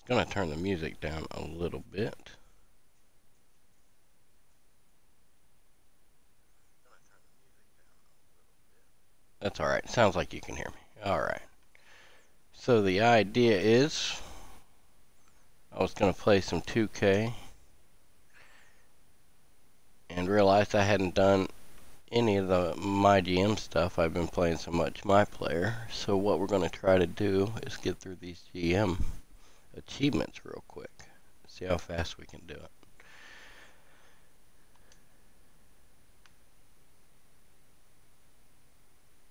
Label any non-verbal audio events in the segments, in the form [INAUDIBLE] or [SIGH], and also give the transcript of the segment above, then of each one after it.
was going to turn the music down a little bit. That's alright. Sounds like you can hear me. Alright. So the idea is I was going to play some 2K and realized I hadn't done any of the my GM stuff. I've been playing so much my player. So what we're going to try to do is get through these GM achievements real quick. See how fast we can do it.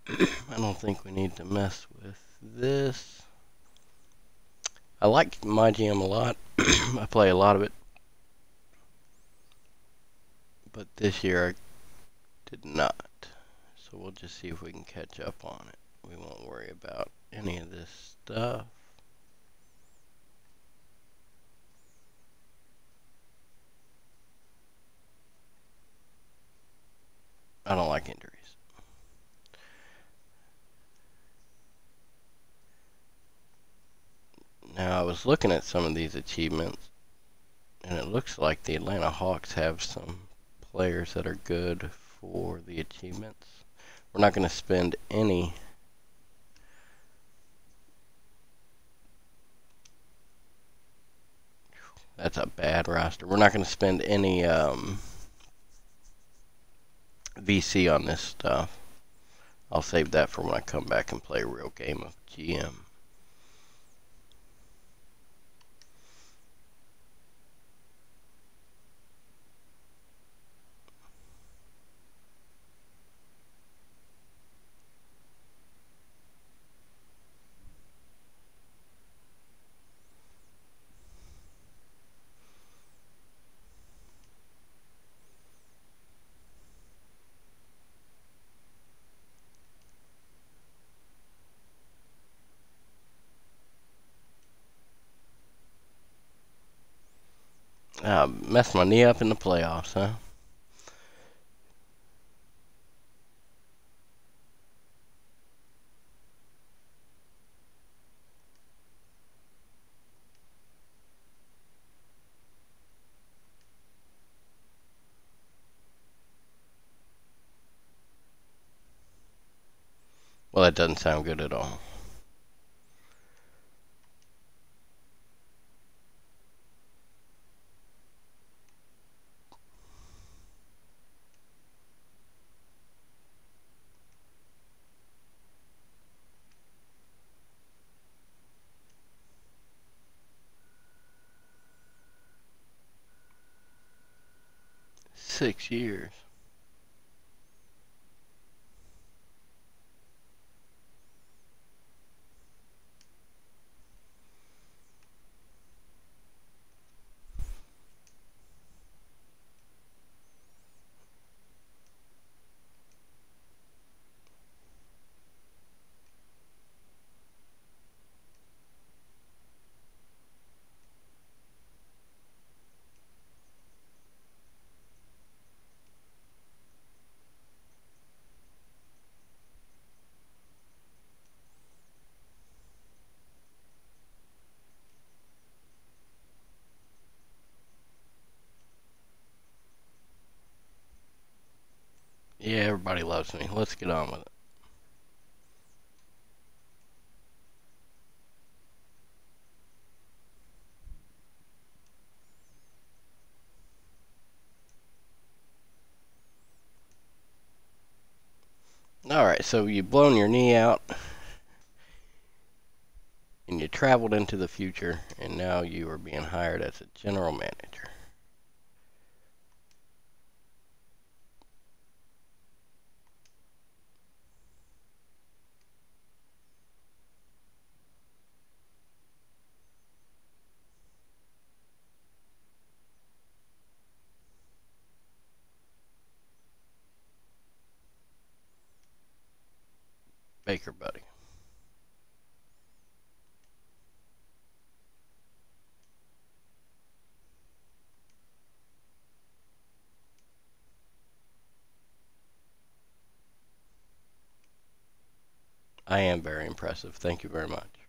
[CLEARS THROAT] I don't think we need to mess with this. I like my GM a lot. [CLEARS THROAT] I play a lot of it. But this year I did not. So we'll just see if we can catch up on it. We won't worry about any of this stuff. I don't like injuries. Now I was looking at some of these achievements and it looks like the Atlanta Hawks have some players that are good for the achievements. We're not going to spend any That's a bad roster. We're not going to spend any um, VC on this stuff. I'll save that for when I come back and play a real game of GM. Uh, messed my knee up in the playoffs, huh? Well, that doesn't sound good at all. Six years. Yeah, everybody me. Let's get on with it. Alright, so you've blown your knee out and you traveled into the future and now you are being hired as a general manager. Baker Buddy. I am very impressive. Thank you very much.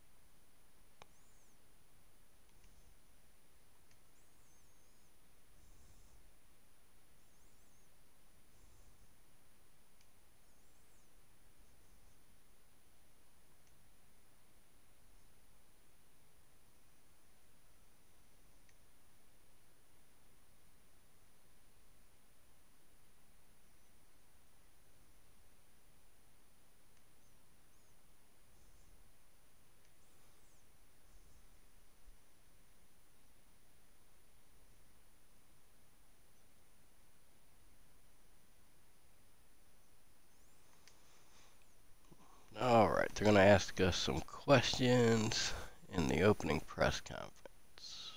they're going to ask some questions in the opening press conference.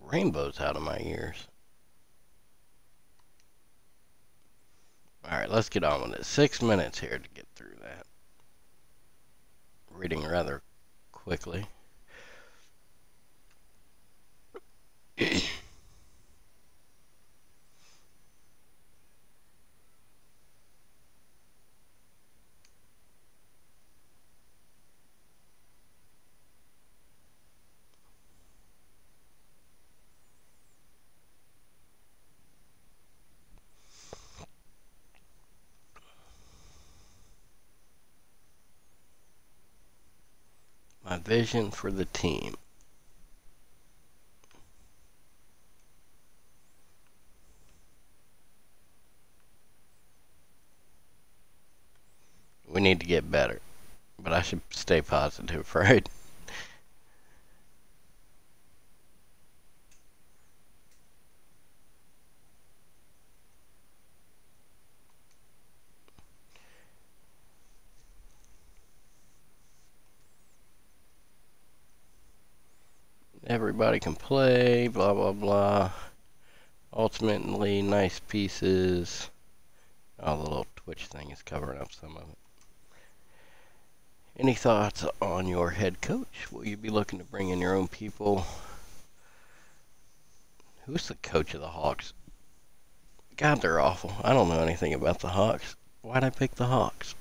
Rainbows out of my ears. Alright, let's get on with it. Six minutes here to get through that. Reading rather quickly. [CLEARS THROAT] vision for the team. We need to get better. But I should stay positive, [LAUGHS] right? Everybody can play, blah, blah, blah. Ultimately, nice pieces. Oh, the little Twitch thing is covering up some of it. Any thoughts on your head coach? Will you be looking to bring in your own people? Who's the coach of the Hawks? God, they're awful. I don't know anything about the Hawks. Why'd I pick the Hawks?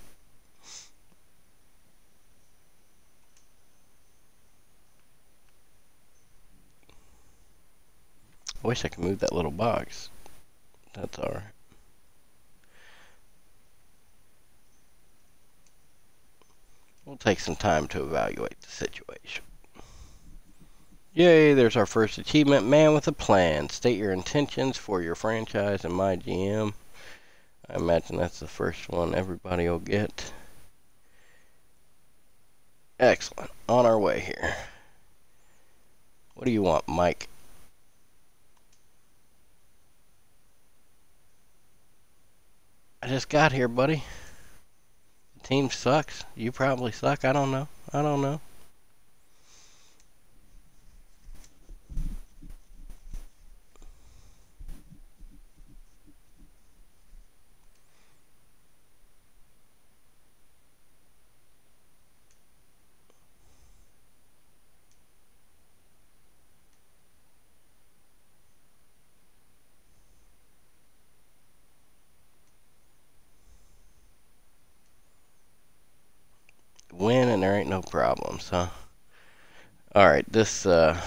I wish I could move that little box. That's alright. We'll take some time to evaluate the situation. Yay, there's our first achievement. Man with a plan. State your intentions for your franchise and my GM. I imagine that's the first one everybody will get. Excellent. On our way here. What do you want, Mike? I just got here, buddy. The team sucks. You probably suck. I don't know. I don't know. win and there ain't no problems, huh? Alright, this, uh...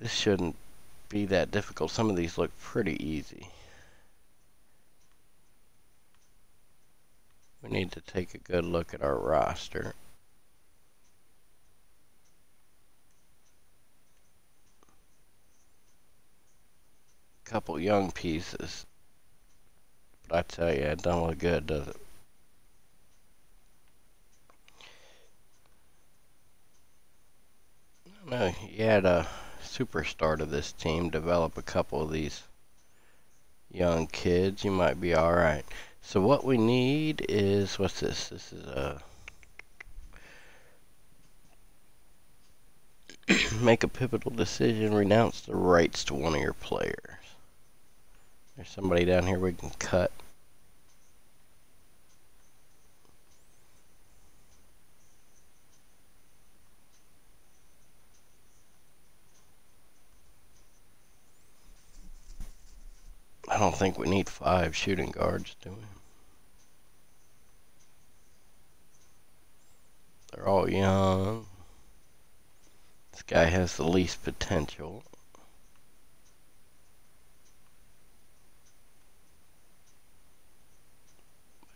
This shouldn't be that difficult. Some of these look pretty easy. We need to take a good look at our roster. Couple young pieces. But I tell you, it don't look good, does it? No, you had a superstar to this team develop a couple of these young kids. You might be alright. So what we need is, what's this? This is a... [COUGHS] make a pivotal decision, renounce the rights to one of your players. There's somebody down here we can cut. I don't think we need five shooting guards, do we? They're all young. This guy has the least potential.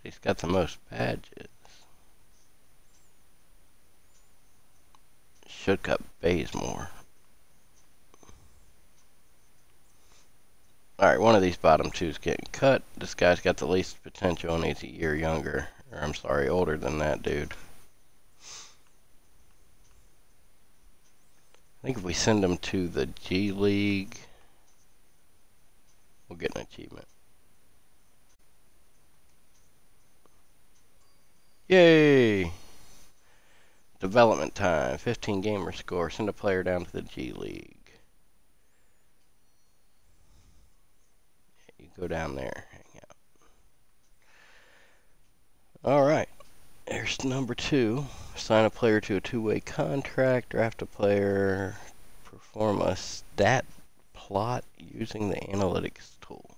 He's got the most badges. Should cut Bazemore. Alright, one of these bottom two is getting cut. This guy's got the least potential and he's a year younger. Or I'm sorry, older than that dude. I think if we send him to the G League, we'll get an achievement. Yay! Development time. 15 gamer score. Send a player down to the G League. Go down there, hang out. Alright, there's number two. Sign a player to a two-way contract, draft a player, perform a stat plot using the. Analytics tool.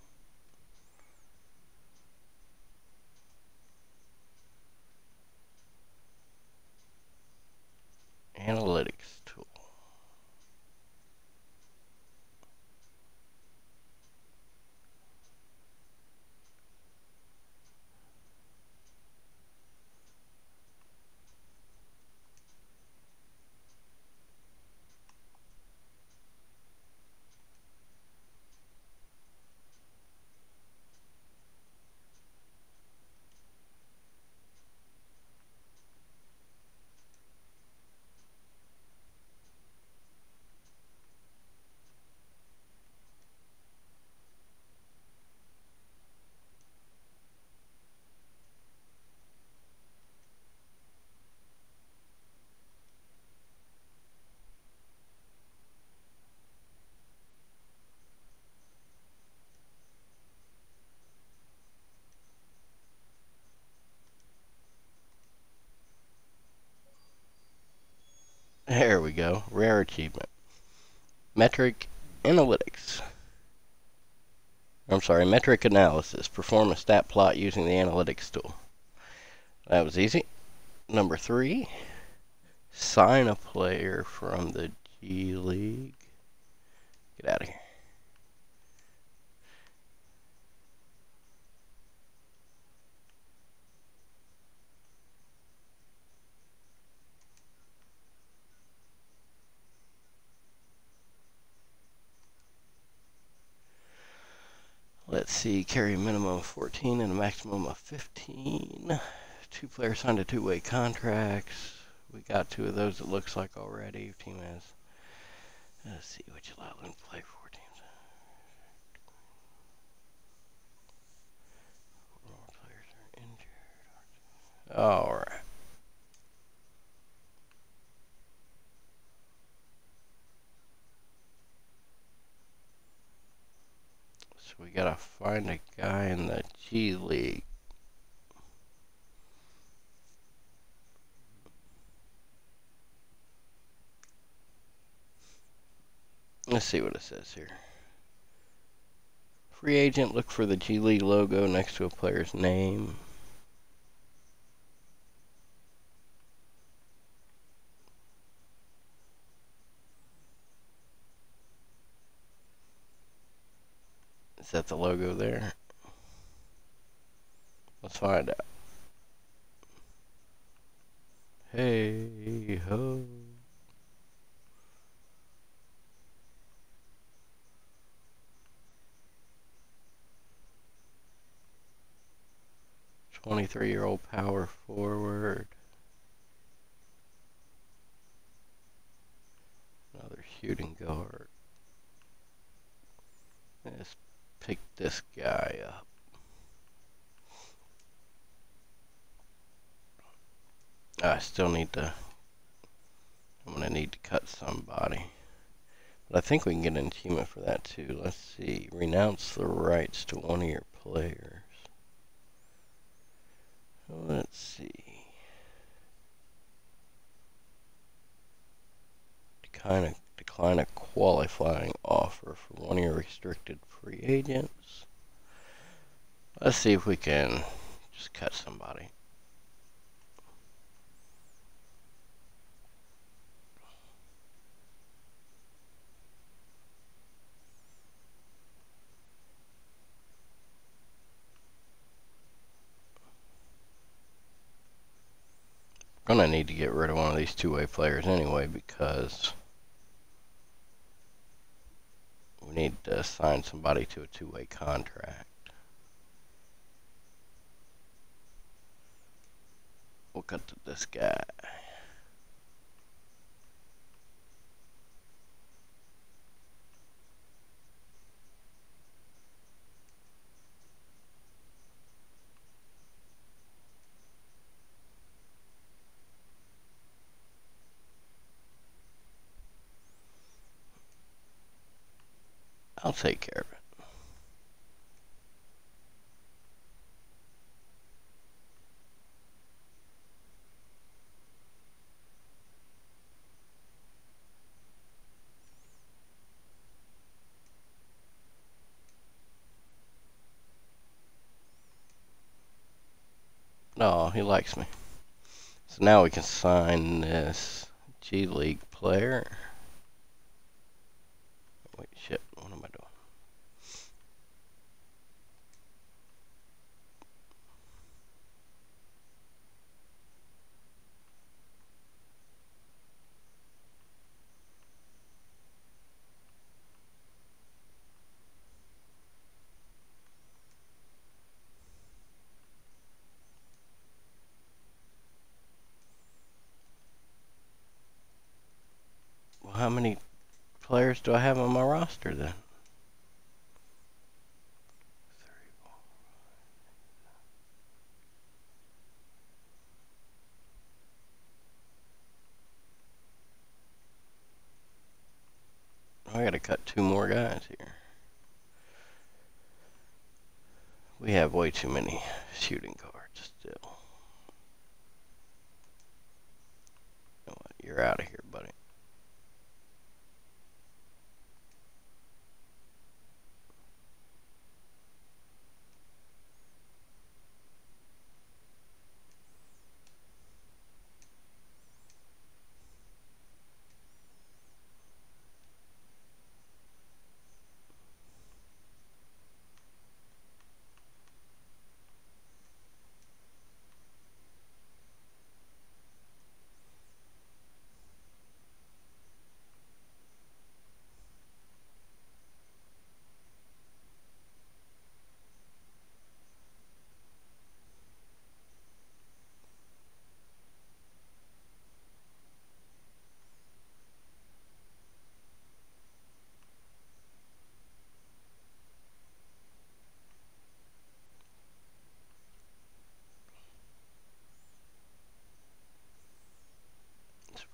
There we go. Rare achievement. Metric analytics. I'm sorry, metric analysis. Perform a stat plot using the analytics tool. That was easy. Number three, sign a player from the G League. Get out of here. Let's see, carry a minimum of 14 and a maximum of 15. Two players signed a two-way contracts. We got two of those, it looks like already. Team has, let's see, which allow them to play four teams. Four more players are injured. Alright. So we gotta find a guy in the G League. Let's see what it says here. Free agent, look for the G League logo next to a player's name. Is that the logo there? Let's find out. Hey ho. Twenty-three year old power forward. Another shooting guard. Pick this guy up. I still need to, I'm going to need to cut somebody. But I think we can get an achievement for that too. Let's see. Renounce the rights to one of your players. Let's see. Kind of decline a qualifying offer for one of your restricted free agents. Let's see if we can just cut somebody. gonna need to get rid of one of these two-way players anyway because we need to assign somebody to a two-way contract. We'll cut to this guy. I'll take care of it. Oh, he likes me. So now we can sign this G League player. Wait, shit, what am I doing? Well, how many do I have on my roster then? I gotta cut two more guys here. We have way too many shooting cards still. You know? You're out of here, buddy.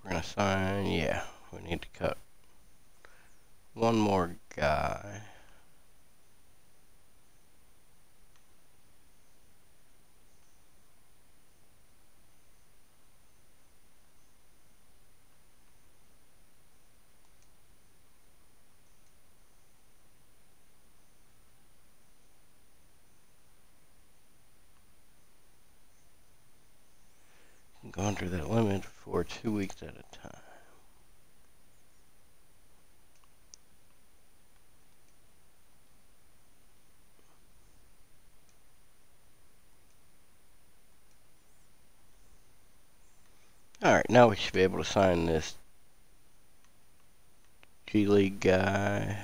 We're gonna sign, yeah, we need to cut one more guy. Go under that limit two weeks at a time. Alright, now we should be able to sign this G League guy.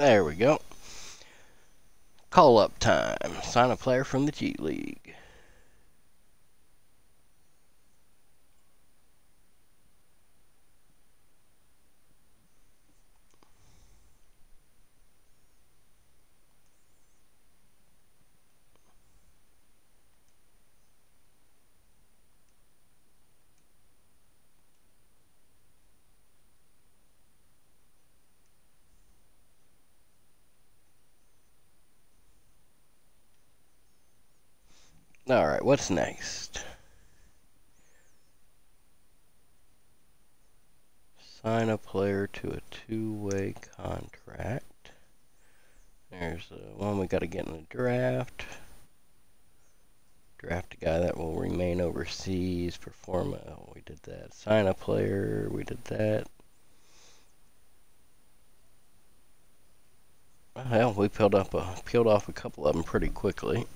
There we go. Call up time. Sign a player from the G League. Alright, what's next? Sign a player to a two-way contract. There's the one we got to get in the draft. Draft a guy that will remain overseas. Perform a, we did that. Sign a player, we did that. Well, we peeled up a peeled off a couple of them pretty quickly.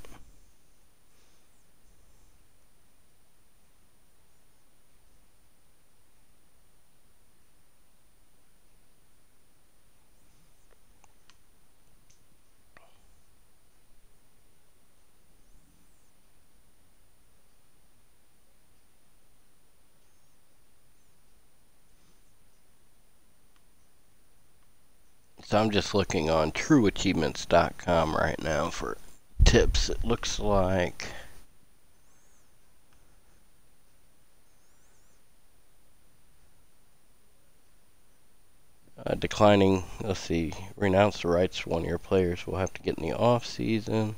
I'm just looking on trueachievements.com right now for tips. It looks like uh, declining, let's see, renounce the rights one of your players will have to get in the off season.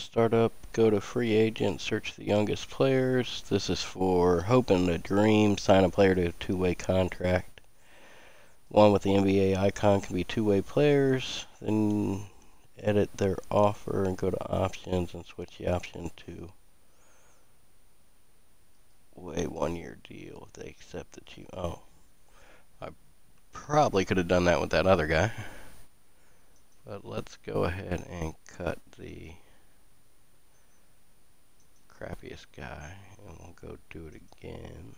Start up, go to free agent, search the youngest players. This is for hoping to dream, sign a player to a two-way contract. One with the NBA icon can be two-way players. Then edit their offer and go to options and switch the option to a one-year deal if they accept the cheap. Oh, I probably could have done that with that other guy. But let's go ahead and cut the crappiest guy and we'll go do it again.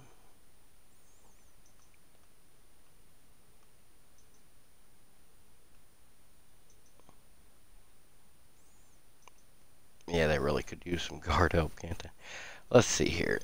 Yeah, they really could use some guard help, can't they? Let's see here.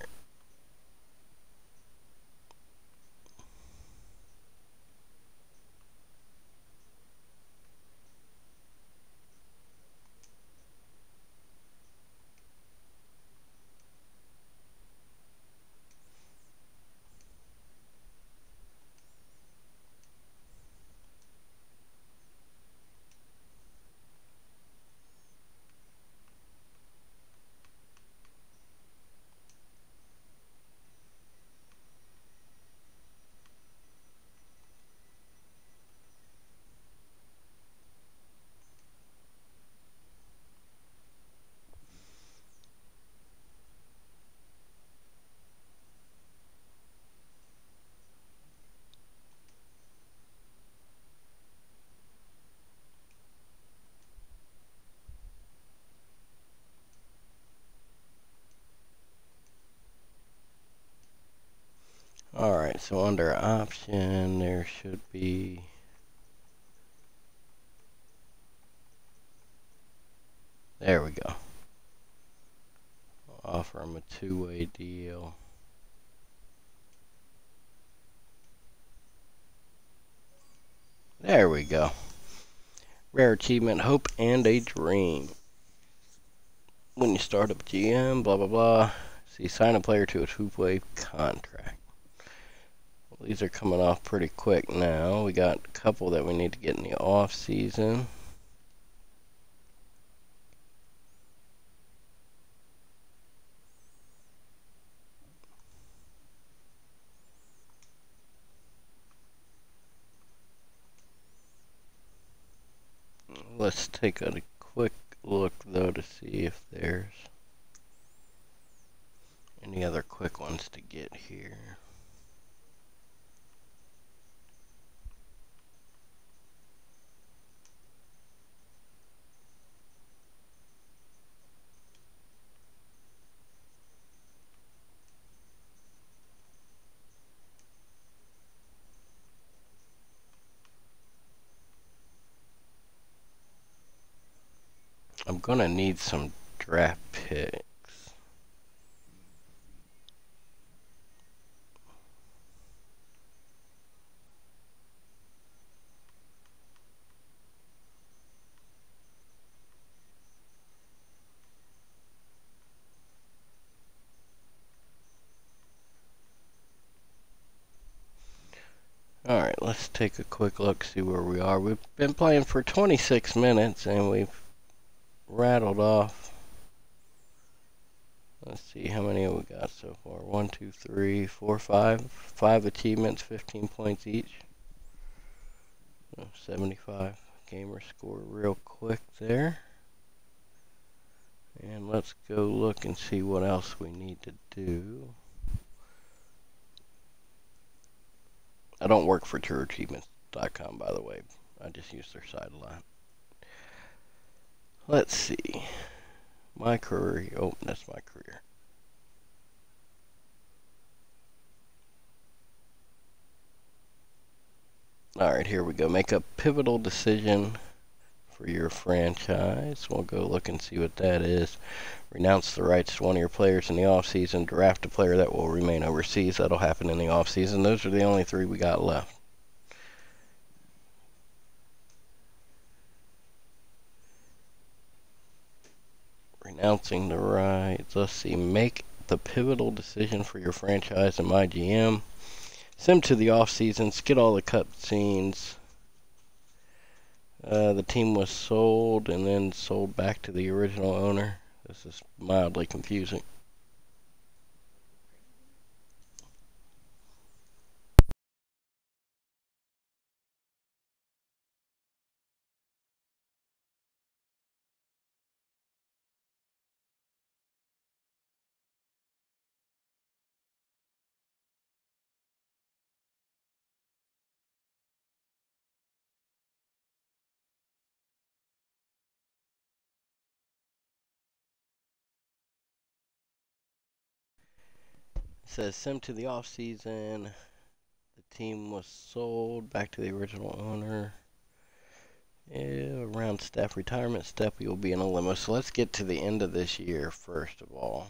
So under option, there should be... There we go. I'll offer them a two-way deal. There we go. Rare achievement, hope and a dream. When you start up GM, blah blah blah. See, sign a player to a two-way contract. These are coming off pretty quick now. We got a couple that we need to get in the off season. Let's take a quick look though to see if there's any other quick ones to get here. gonna need some draft picks. Alright, let's take a quick look, see where we are. We've been playing for 26 minutes and we've rattled off. Let's see, how many we got so far? One, two, three, four, five. Five achievements, 15 points each. Uh, 75 gamer score real quick there. And let's go look and see what else we need to do. I don't work for TrueAchievements.com, by the way. I just use their site a lot. Let's see. My career. Oh, that's my career. All right, here we go. Make a pivotal decision for your franchise. We'll go look and see what that is. Renounce the rights to one of your players in the offseason. Draft a player that will remain overseas. That'll happen in the offseason. Those are the only three we got left. Renouncing the rights. Let's see. Make the pivotal decision for your franchise in my GM. Sim to the off season. Get all the cutscenes. Uh, the team was sold and then sold back to the original owner. This is mildly confusing. Says sim to the off season. The team was sold back to the original owner. Yeah, around staff retirement step, we will be in a limo. So let's get to the end of this year first of all.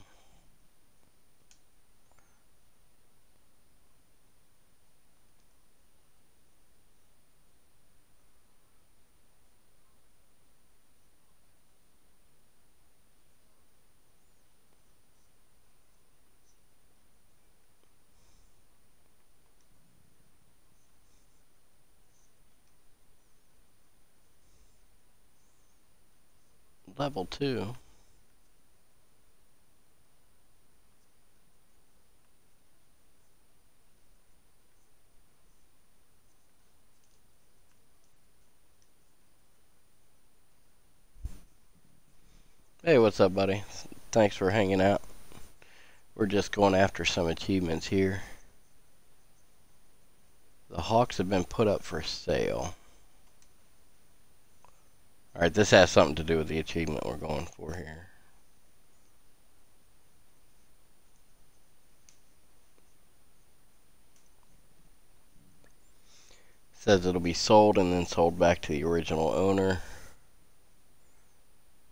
Level 2. Hey, what's up, buddy? Thanks for hanging out. We're just going after some achievements here. The Hawks have been put up for sale. Alright, this has something to do with the achievement we're going for here. says it'll be sold and then sold back to the original owner.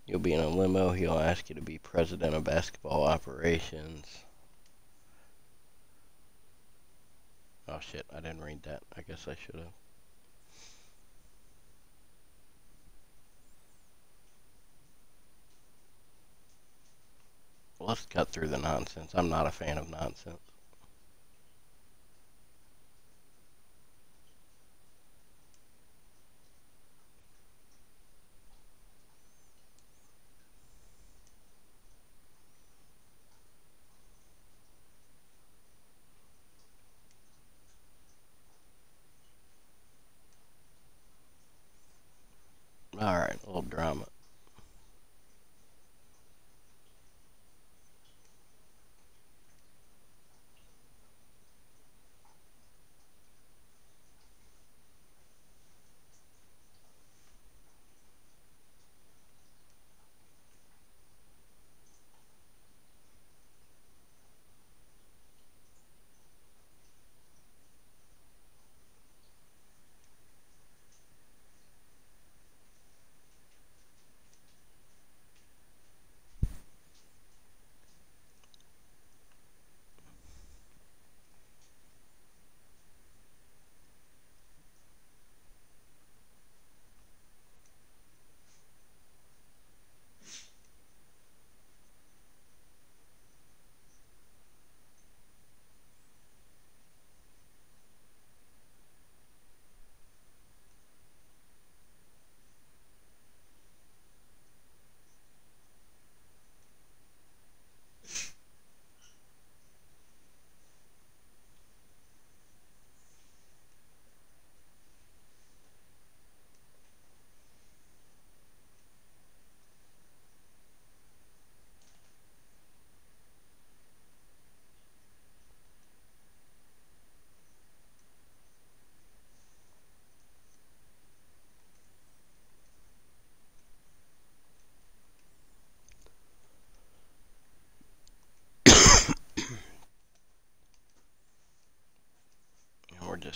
You'll be in a limo. He'll ask you to be president of basketball operations. Oh shit, I didn't read that. I guess I should have. Let's cut through the nonsense. I'm not a fan of nonsense. Alright, a little drama.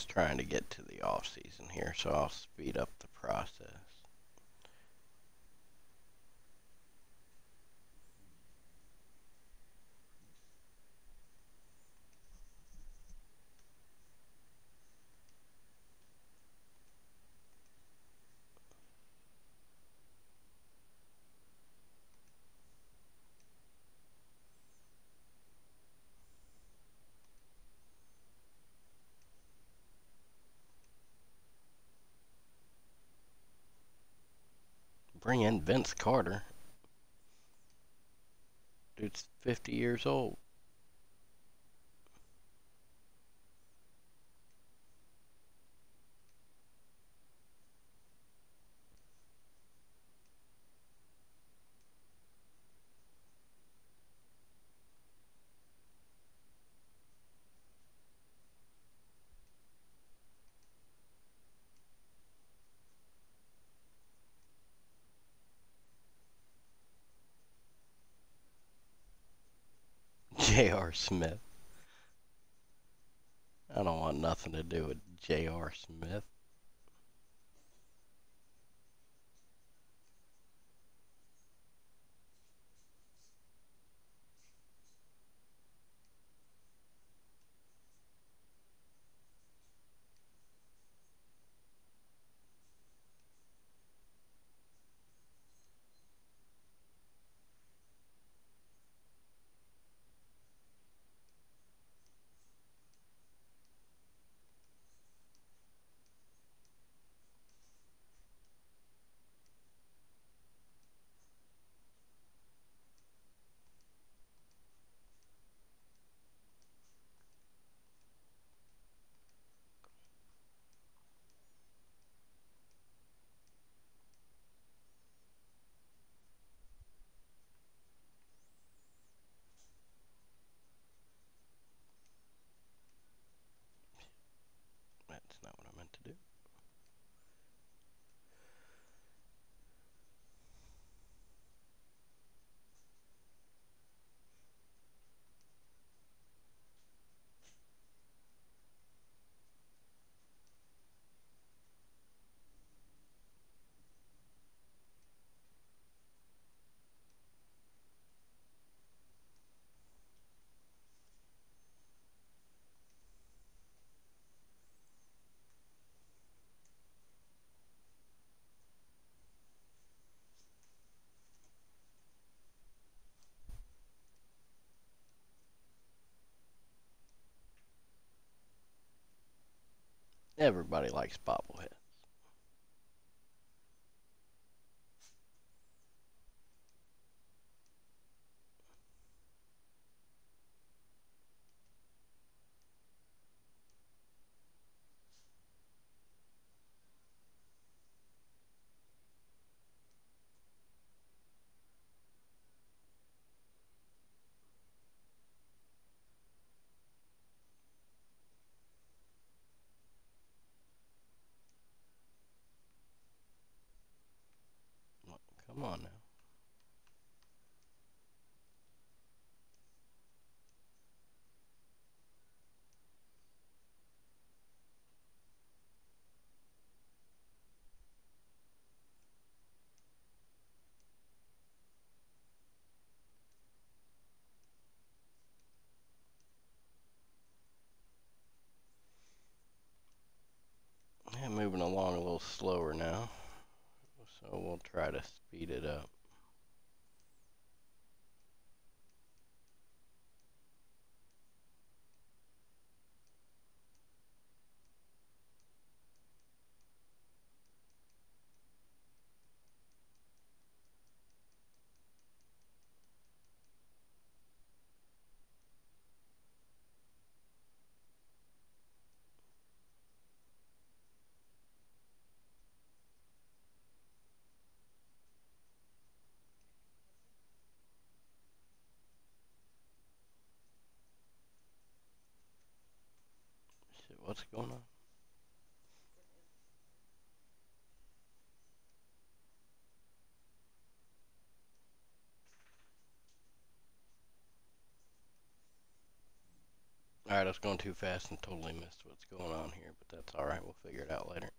Just trying to get to the off season here, so I'll speed up the process. In Vince Carter. Dude's 50 years old. J.R. Smith. I don't want nothing to do with J.R. Smith. That's not what I meant to do. Everybody likes bobblehead. Come on now. Yeah, moving along a little slower now. So we'll try to speed it up. Shit, what's going on? Alright, I was going too fast and totally missed what's going on here, but that's alright. We'll figure it out later.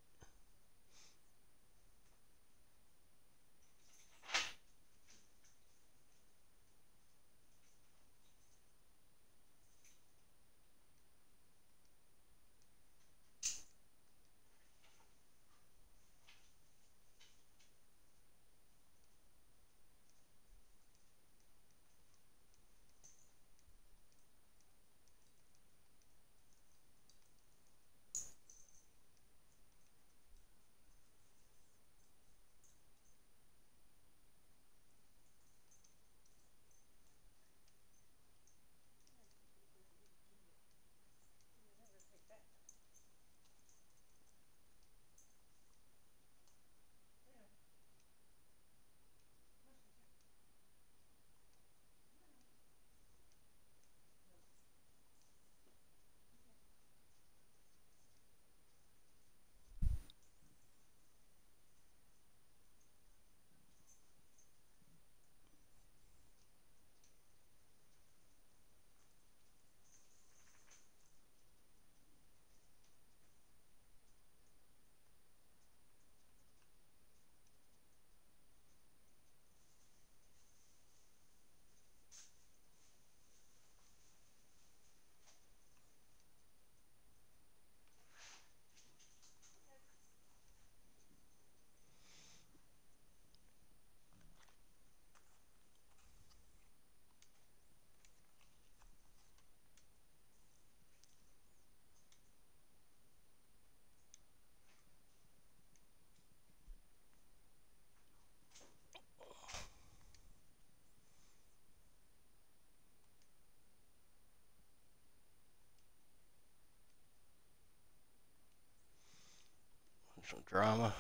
Some drama.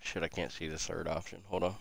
Shit, I can't see the third option. Hold on.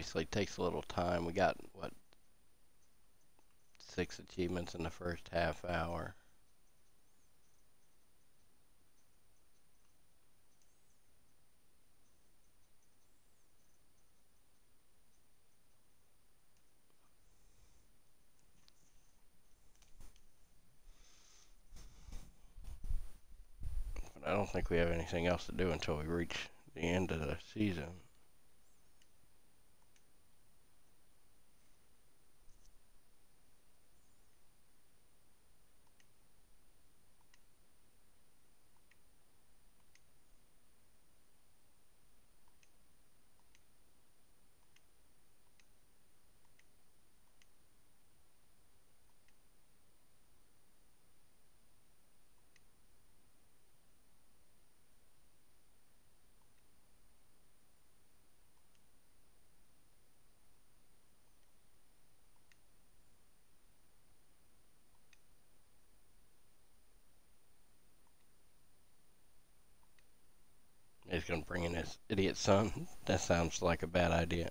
Obviously takes a little time. We got, what, six achievements in the first half hour. I don't think we have anything else to do until we reach the end of the season. He's gonna bring in his idiot son. That sounds like a bad idea.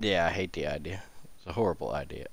Yeah, I hate the idea. It's a horrible idea.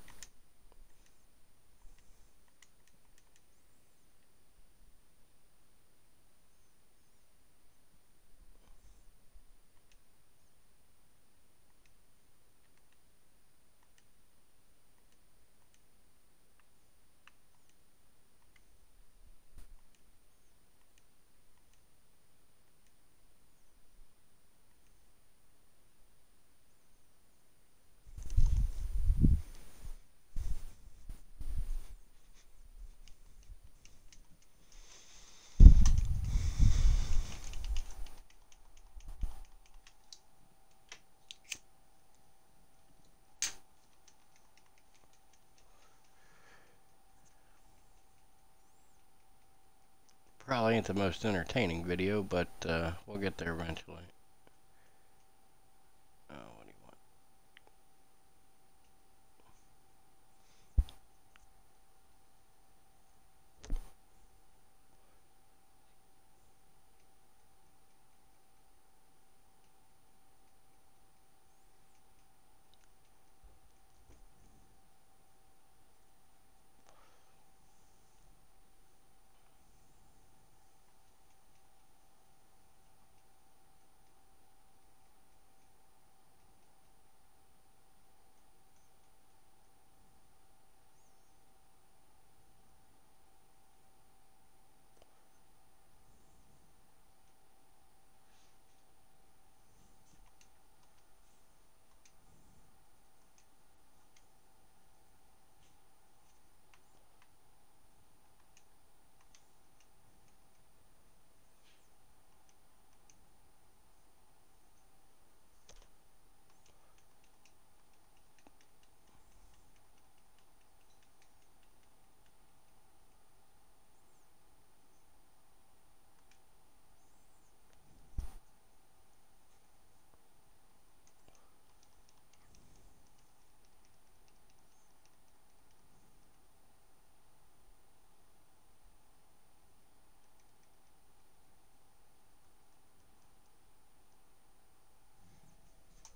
The most entertaining video, but uh, we'll get there eventually. Oh, what do you want?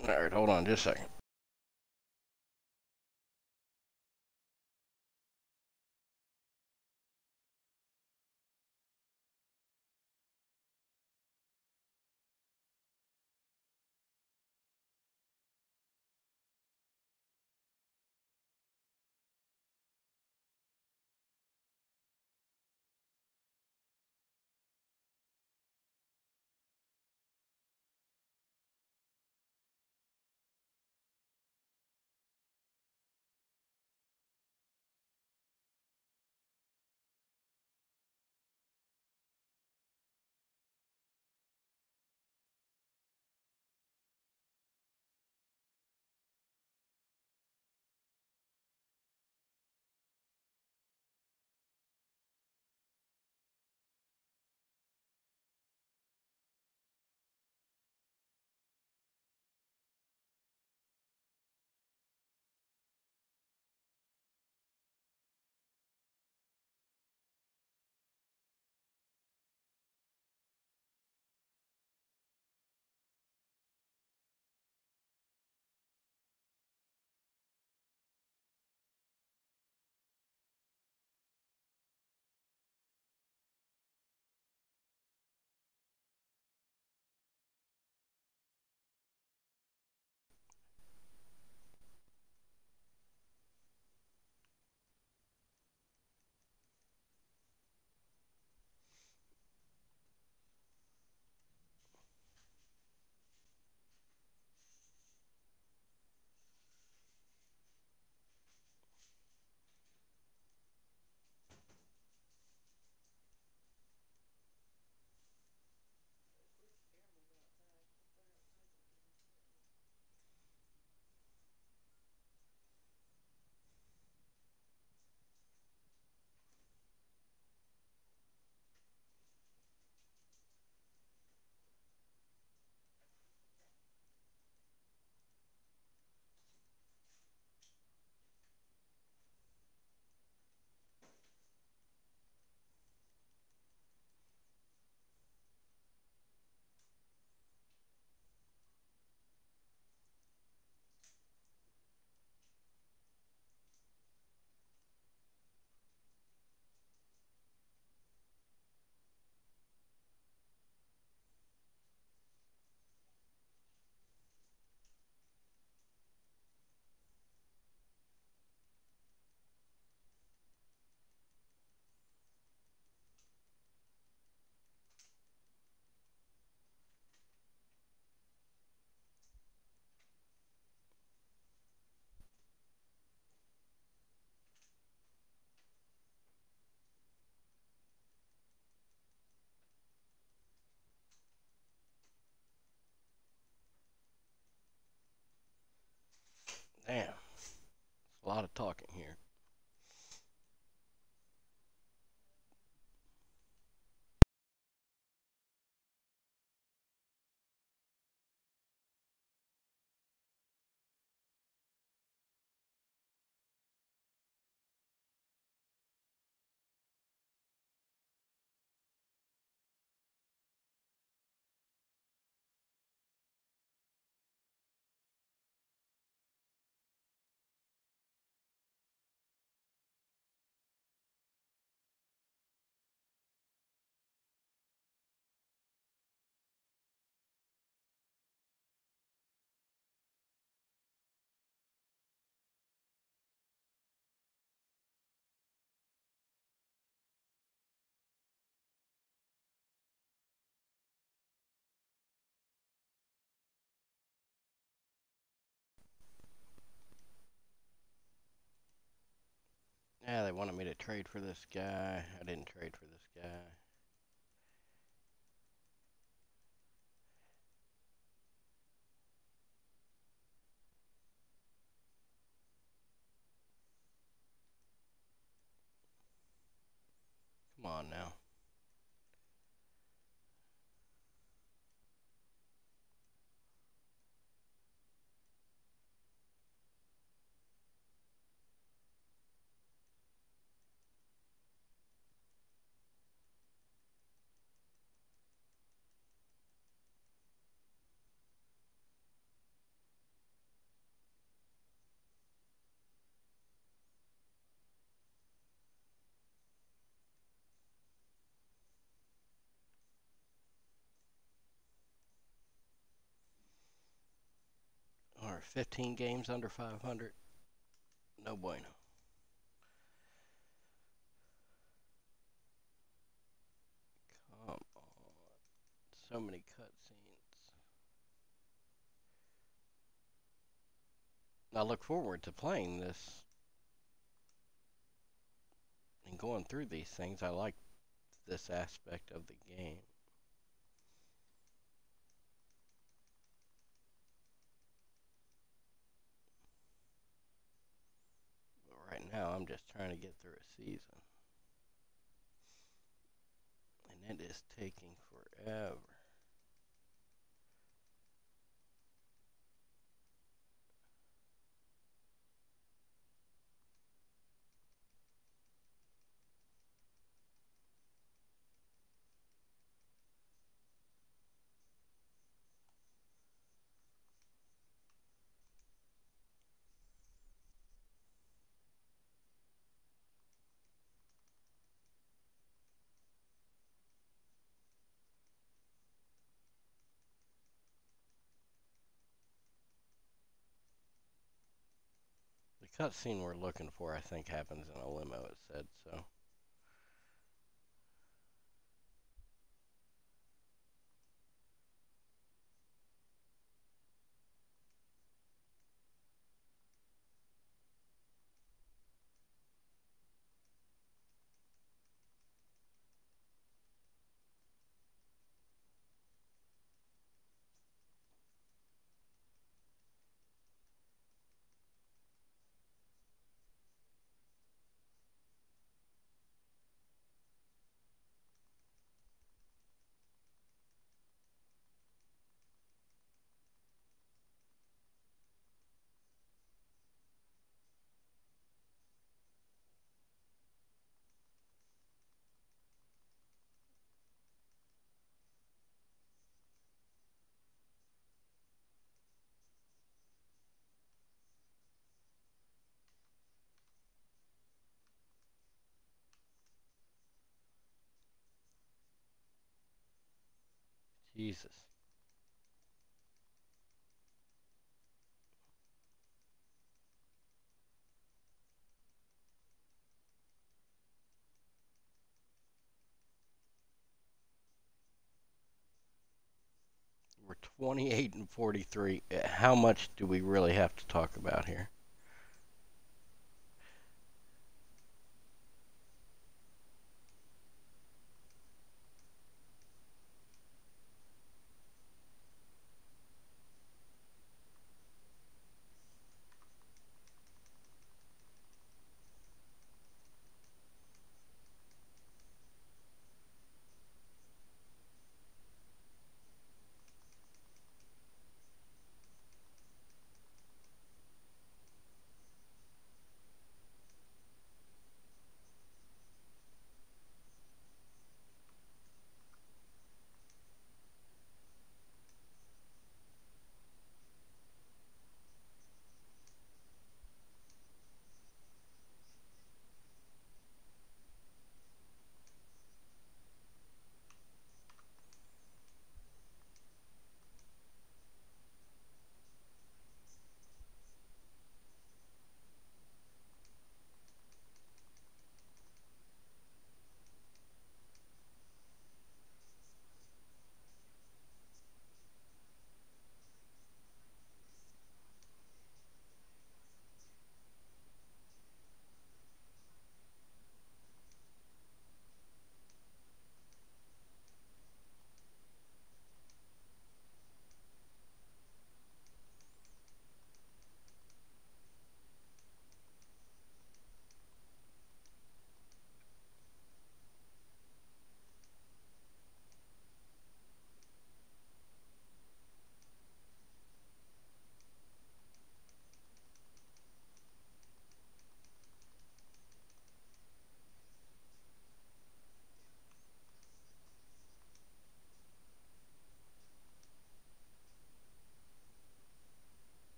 All right, hold just a second. Talking here. Yeah, they wanted me to trade for this guy. I didn't trade for this guy. Come on now. Or 15 games under 500. No bueno. Come on. So many cutscenes. I look forward to playing this and going through these things. I like this aspect of the game. Right now, I'm just trying to get through a season. And it is taking forever. Cutscene we're looking for, I think, happens in a limo, it said, so. Jesus. We're 28 and 43. Uh, How much do we really have to talk about here?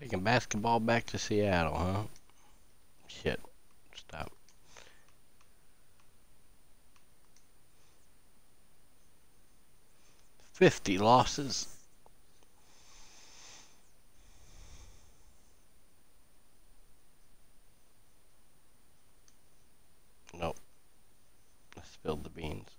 Taking basketball back to Seattle, huh? Shit. Stop. Fifty losses. Nope. I spilled the beans.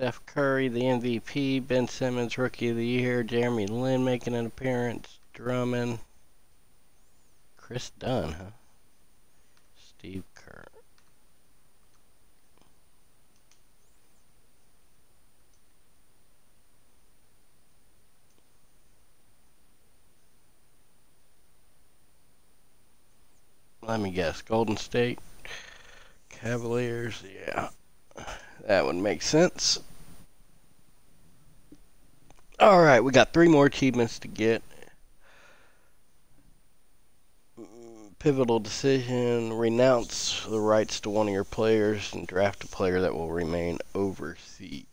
Steph Curry, the MVP. Ben Simmons, Rookie of the Year. Jeremy Lin making an appearance. Drummond. Kris Dunn, huh? Steve Kerr. Let me guess. Golden State. Cavaliers, yeah. That would make sense. Alright, we got three more achievements to get. Pivotal decision. Renounce the rights to one of your players and draft a player that will remain overseas.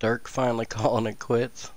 Dirk finally [LAUGHS] calling it quits.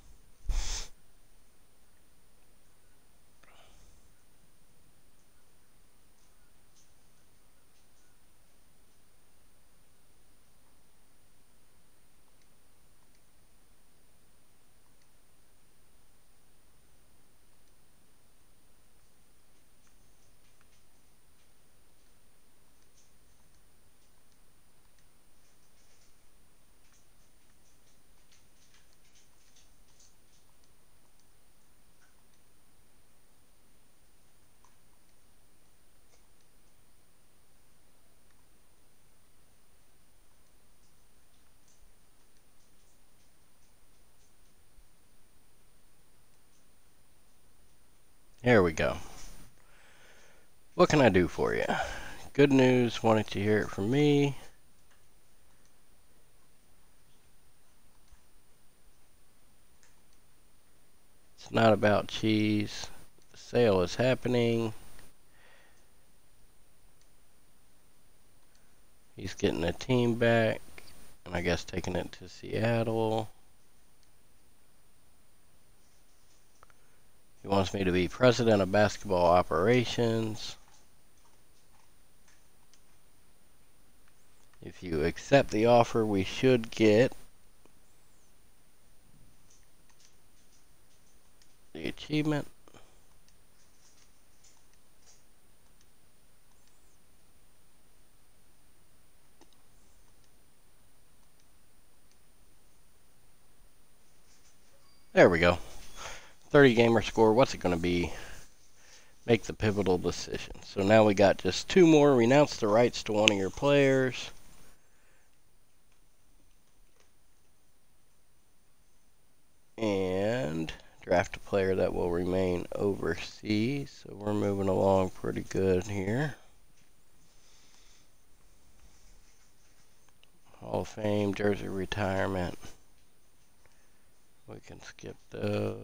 Here we go. What can I do for you? Good news, wanted to hear it from me. It's not about cheese. The sale is happening. He's getting a team back, and I guess taking it to Seattle. He wants me to be president of basketball operations. If you accept the offer, we should get the achievement. There we go. 30 gamer score. What's it going to be? Make the pivotal decision. So now we got just two more. Renounce the rights to one of your players. And draft a player that will remain overseas. So we're moving along pretty good here. Hall of Fame, jersey retirement. We can skip those.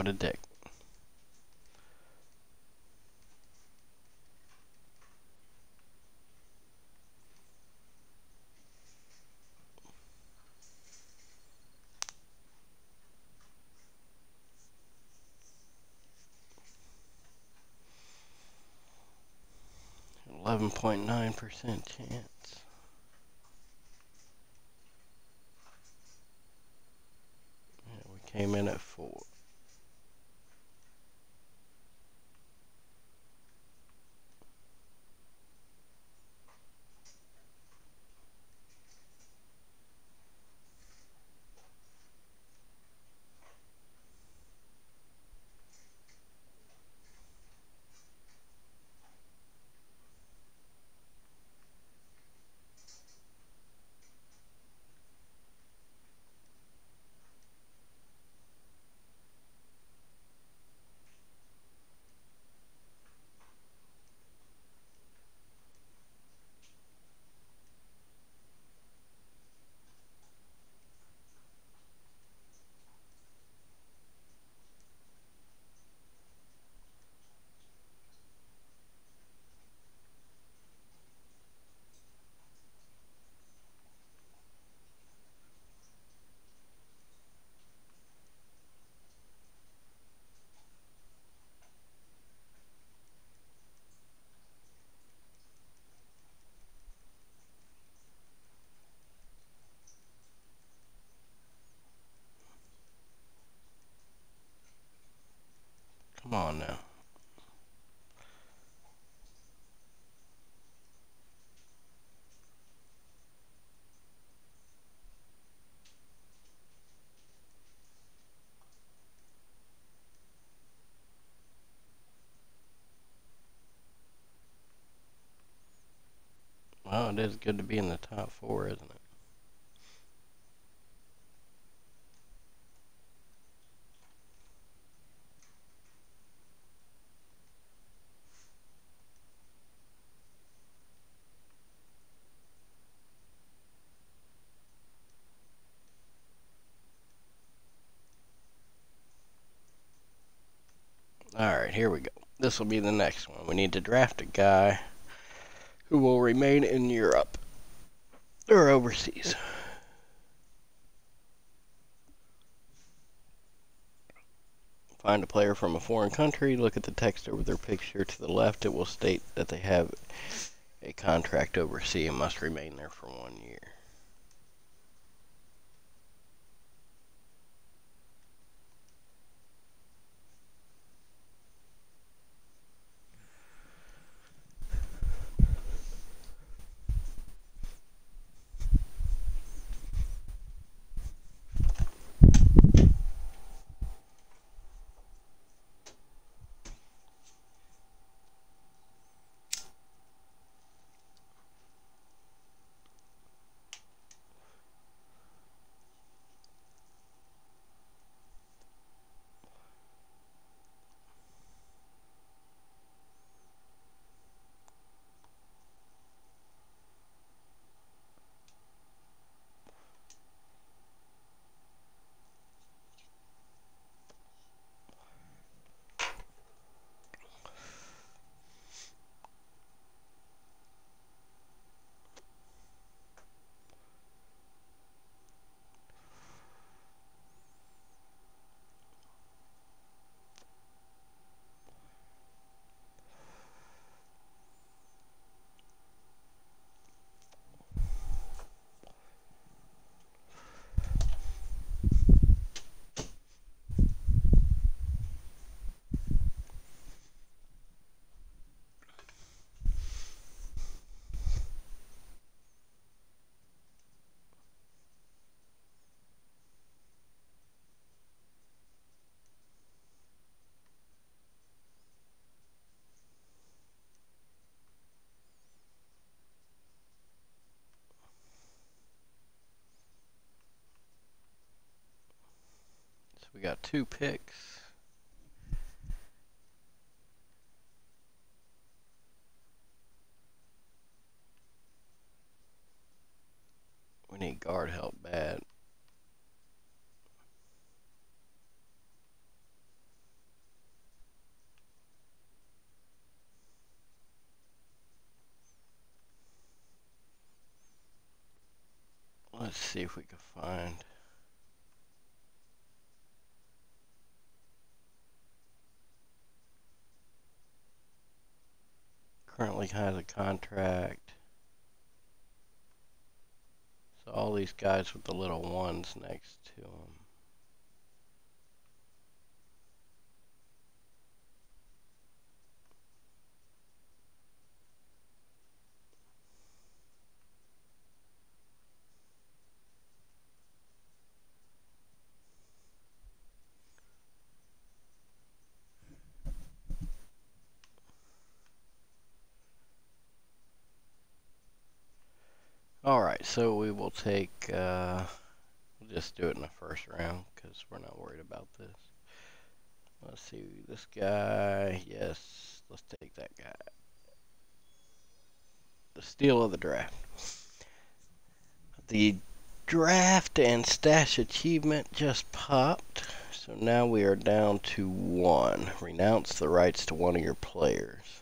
What a dick. Eleven point nine percent chance. Yeah, we came in at four. Come on now. Well, it is good to be in the top four, isn't it? Alright, here we go. This will be the next one. We need to draft a guy who will remain in Europe or overseas. Find a player from a foreign country, look at the text over their picture to the left. It will state that they have a contract overseas and must remain there for one year. we got two picks. We need guard help bad. Let's see if we can find Currently has a contract. So all these guys with the little ones next to them. Alright, so we will take, uh, we'll just do it in the first round because we're not worried about this. Let's see, this guy, yes, let's take that guy. The steal of the draft. The draft and stash achievement just popped. So now we are down to one. Renounce the rights to one of your players.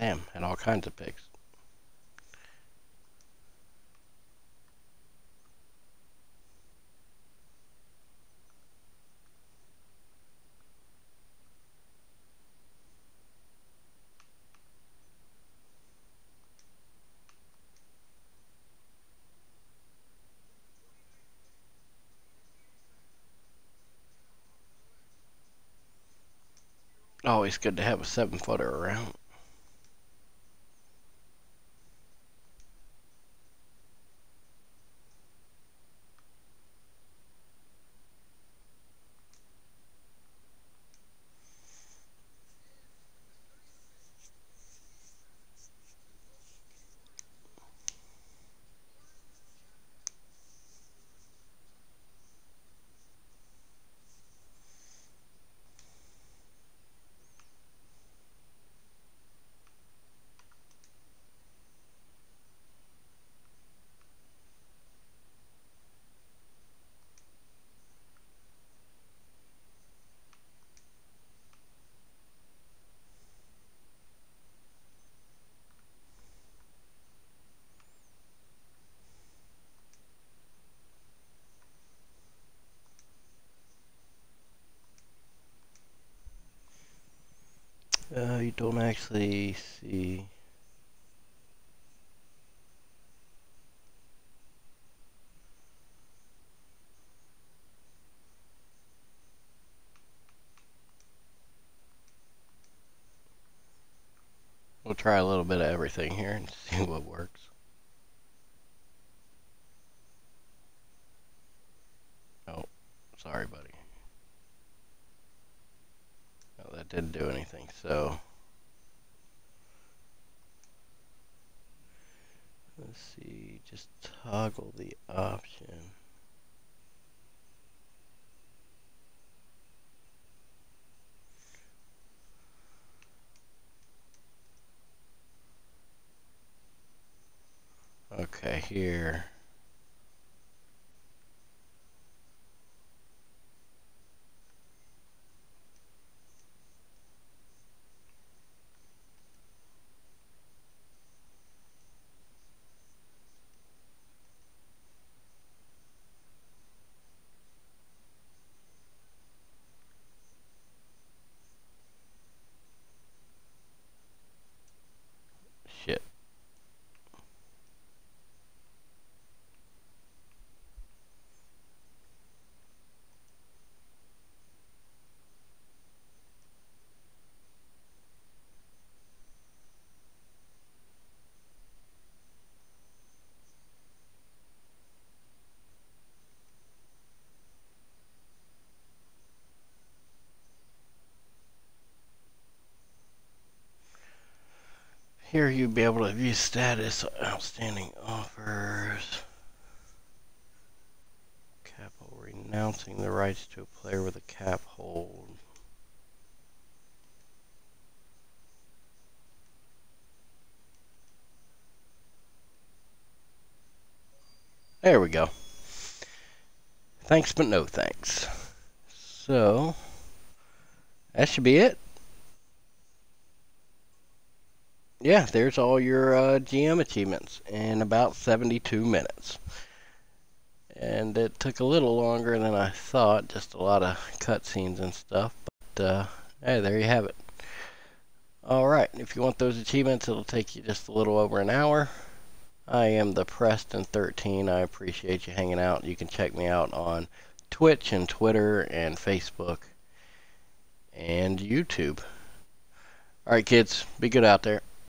Damn, had all kinds of pigs. Always good to have a seven footer around. Uh, you don't actually see. We'll try a little bit of everything here and [LAUGHS] see what works. Oh, sorry, buddy. No, that didn't do anything, so. Let's see, just toggle the option. Okay, here. Here you'll be able to view status, outstanding offers. Cap hold, renouncing the rights to a player with a cap hold. There we go. Thanks, but no thanks. So, that should be it. Yeah, there's all your uh, GM achievements in about 72 minutes. And it took a little longer than I thought, just a lot of cutscenes and stuff. But, uh, hey, there you have it. Alright, if you want those achievements, it'll take you just a little over an hour. I am the Preston13. I appreciate you hanging out. You can check me out on Twitch and Twitter and Facebook and YouTube. Alright, kids, be good out there.